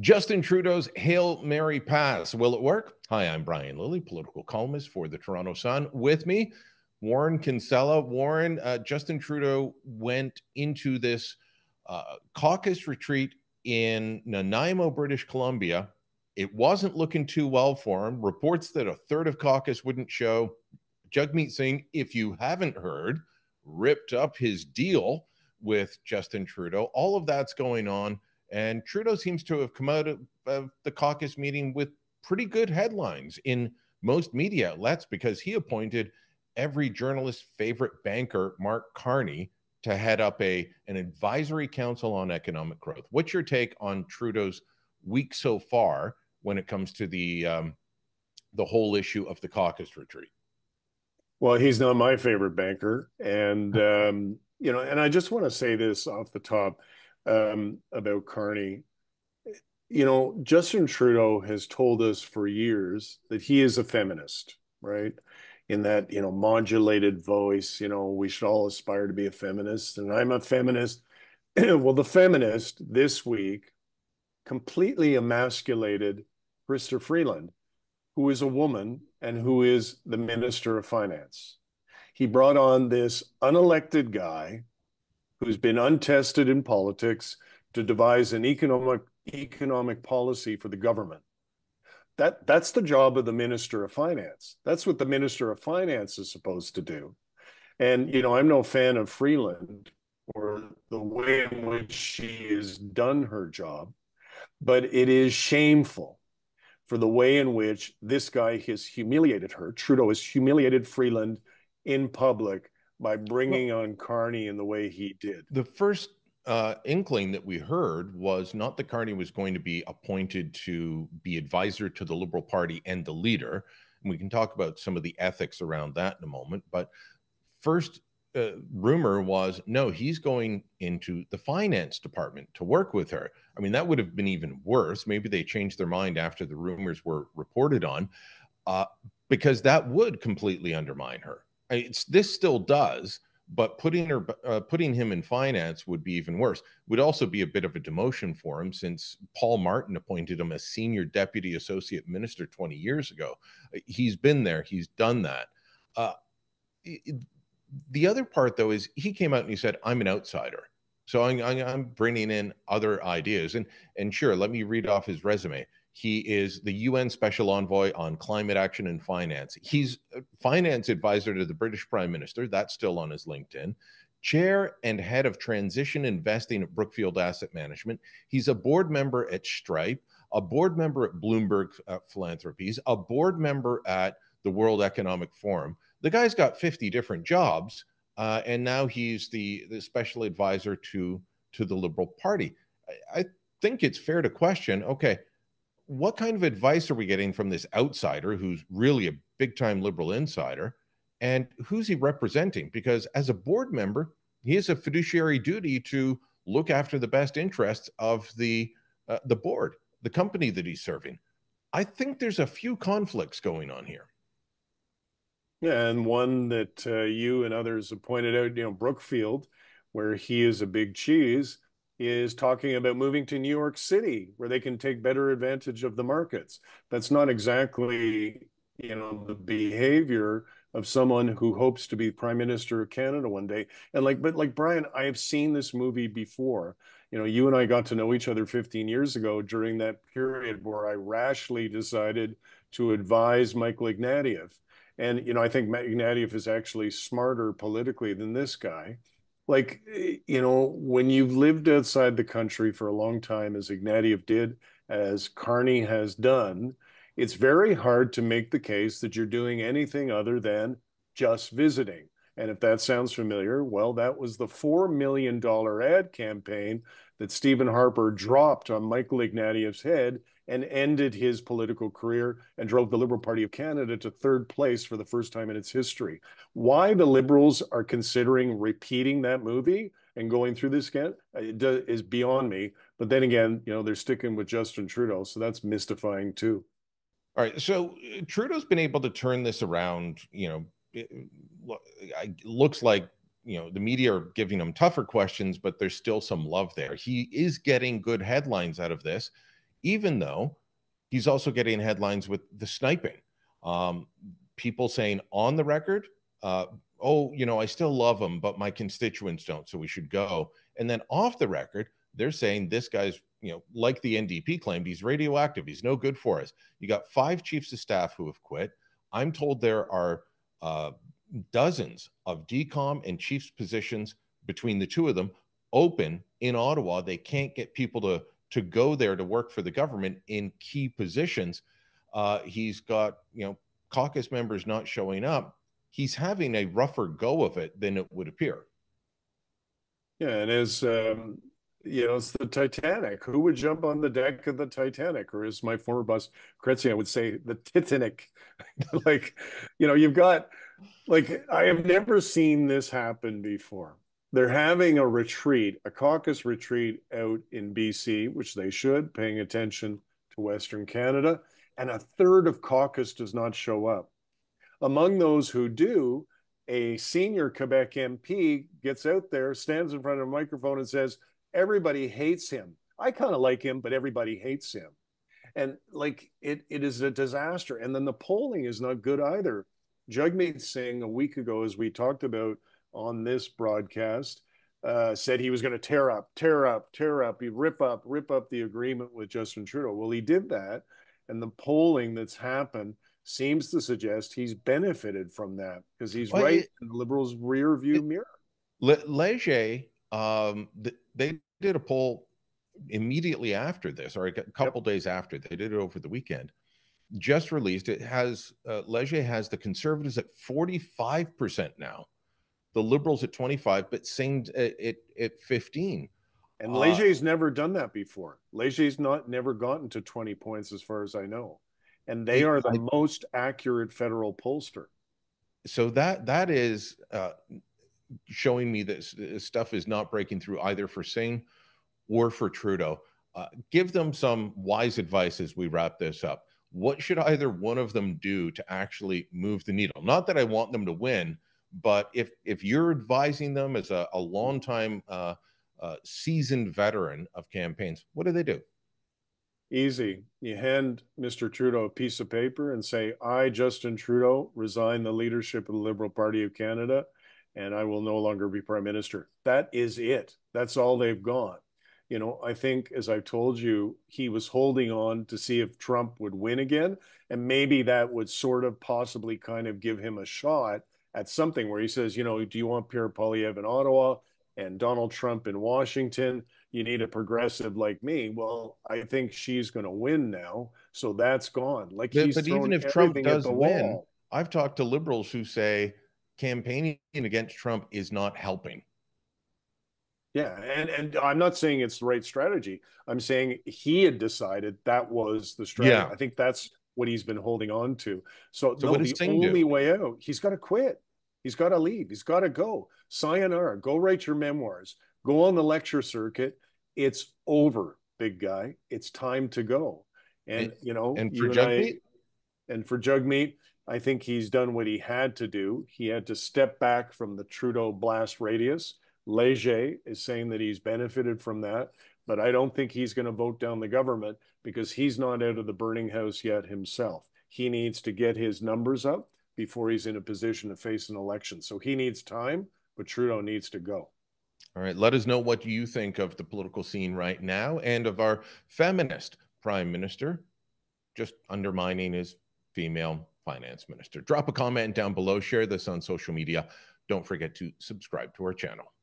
Justin Trudeau's Hail Mary Pass. Will it work? Hi, I'm Brian Lilley, political columnist for the Toronto Sun. With me, Warren Kinsella. Warren, uh, Justin Trudeau went into this uh, caucus retreat in Nanaimo, British Columbia. It wasn't looking too well for him. Reports that a third of caucus wouldn't show. Jagmeet Singh, if you haven't heard, ripped up his deal with Justin Trudeau. All of that's going on. And Trudeau seems to have come out of, of the caucus meeting with pretty good headlines in most media outlets because he appointed every journalist's favorite banker, Mark Carney, to head up a an advisory council on economic growth. What's your take on Trudeau's week so far when it comes to the um, the whole issue of the caucus retreat? Well, he's not my favorite banker, and um, you know, and I just want to say this off the top um, about Carney. You know, Justin Trudeau has told us for years that he is a feminist, right? In that, you know, modulated voice, you know, we should all aspire to be a feminist. And I'm a feminist. well, the feminist this week completely emasculated Chrystia Freeland, who is a woman and who is the Minister of Finance. He brought on this unelected guy who's been untested in politics to devise an economic economic policy for the government. That that's the job of the Minister of Finance. That's what the Minister of Finance is supposed to do. And you know, I'm no fan of Freeland or the way in which she has done her job, but it is shameful for the way in which this guy has humiliated her. Trudeau has humiliated Freeland in public by bringing well, on Carney in the way he did. The first uh, inkling that we heard was not that Carney was going to be appointed to be advisor to the Liberal Party and the leader. And we can talk about some of the ethics around that in a moment. But first uh, rumor was no, he's going into the finance department to work with her. I mean, that would have been even worse. Maybe they changed their mind after the rumors were reported on, uh, because that would completely undermine her. It's this still does, but putting her uh, putting him in finance would be even worse. Would also be a bit of a demotion for him since Paul Martin appointed him as senior deputy associate minister 20 years ago. Uh, he's been there. He's done that. Uh, it, the other part though is he came out and he said, "I'm an outsider." So I'm, I'm bringing in other ideas, and and sure, let me read off his resume. He is the UN Special Envoy on Climate Action and Finance. He's finance advisor to the British Prime Minister. That's still on his LinkedIn. Chair and head of transition investing at Brookfield Asset Management. He's a board member at Stripe, a board member at Bloomberg uh, Philanthropies, a board member at the World Economic Forum. The guy's got 50 different jobs, uh, and now he's the, the special advisor to, to the Liberal Party. I, I think it's fair to question okay, what kind of advice are we getting from this outsider who's really a big time liberal insider? And who's he representing? Because as a board member, he has a fiduciary duty to look after the best interests of the uh, the board, the company that he's serving. I think there's a few conflicts going on here. Yeah, and one that uh, you and others have pointed out, you know, Brookfield, where he is a big cheese, is talking about moving to New York City where they can take better advantage of the markets. That's not exactly, you know, the behavior of someone who hopes to be prime minister of Canada one day. And like, but like Brian, I have seen this movie before. You know, you and I got to know each other 15 years ago during that period where I rashly decided to advise Michael Ignatieff. And, you know, I think Ignatieff is actually smarter politically than this guy like eh, you know when you've lived outside the country for a long time as ignatieff did as carney has done it's very hard to make the case that you're doing anything other than just visiting. And if that sounds familiar well that was the $4 million ad campaign that stephen harper dropped on michael ignatieff's head and ended his political career and drove the Liberal Party of Canada to third place for the first time in its history. Why the Liberals are considering repeating that movie and going through this again is beyond me. But then again, you know, they're sticking with Justin Trudeau, so that's mystifying too. All right, so uh, Trudeau's been able to turn this around. You know, it looks like you know the media are giving him tougher questions, but there's still some love there. He is getting good headlines out of this even though he's also getting headlines with the sniping. Um, people saying on the record, uh, oh, you know, I still love him, but my constituents don't, so we should go. And then off the record, they're saying this guy's, you know, like the NDP claimed, he's radioactive, he's no good for us. You got five chiefs of staff who have quit. I'm told there are uh, dozens of DCOM and chiefs positions between the two of them open in Ottawa. They can't get people to to go there to work for the government in key positions. Uh, he's got you know caucus members not showing up. He's having a rougher go of it than it would appear. Yeah, and as um, you know, it's the Titanic. Who would jump on the deck of the Titanic? Or as my former boss Chrétien would say, the Titanic. like, you know, you've got like I have never seen this happen before. They're having a retreat, a caucus retreat out in BC, which they should, paying attention to Western Canada, and a third of caucus does not show up. Among those who do, a senior Quebec MP gets out there, stands in front of a microphone, and says, Everybody hates him. I kind of like him, but everybody hates him. And like it, it is a disaster. And then the polling is not good either. Jagmeet Singh, a week ago, as we talked about on this broadcast, uh, said he was going to tear up, tear up, tear up, he rip up, rip up the agreement with Justin Trudeau. Well, he did that. And the polling that's happened seems to suggest he's benefited from that because he's well, right it, in the Liberals' rear view mirror. Le- Leger, um, th- they did a poll immediately after this, or a couple yep. days after. They did it over the weekend just released. It has uh, Leger has the Conservatives at 45% now, the Liberals at 25, but Singh at, at, at 15. And Leger's uh, never done that before. Leger's not never gotten to 20 points as far as I know. And they are the I, most accurate federal pollster. So that that is uh, showing me that this stuff is not breaking through either for Singh or for Trudeau. Uh, give them some wise advice as we wrap this up what should either one of them do to actually move the needle? Not that I want them to win, but if if you're advising them as a, a longtime uh, uh, seasoned veteran of campaigns, what do they do? Easy. You hand Mr. Trudeau a piece of paper and say, I, Justin Trudeau, resign the leadership of the Liberal Party of Canada, and I will no longer be Prime Minister. That is it. That's all they've got you know, I think, as I've told you, he was holding on to see if Trump would win again. And maybe that would sort of possibly kind of give him a shot at something where he says, you know, do you want Pierre Poilievre in Ottawa and Donald Trump in Washington? You need a progressive like me. Well, I think she's going to win now. So that's gone. Like but, he's but even if Trump does win, I've talked to liberals who say campaigning against Trump is not helping. Yeah, and and I'm not saying it's the right strategy. I'm saying he had decided that was the strategy. Yeah. I think that's what he's been holding on to. So, so no, the only do? way out, he's got to quit. He's got to leave. He's got to go. Sayonara. Go write your memoirs. Go on the lecture circuit. It's over, big guy. It's time to go. And, and you know, and for Jagmeet, and for I think he's done what he had to do. He had to step back from the Trudeau blast radius Leger is saying that he's benefited from that, but I don't think he's going to vote down the government because he's not out of the burning house yet himself. He needs to get his numbers up before he's in a position to face an election. So he needs time, but Trudeau needs to go. All right. Let us know what you think of the political scene right now and of our feminist prime minister just undermining his female finance minister. Drop a comment down below, share this on social media. Don't forget to subscribe to our channel.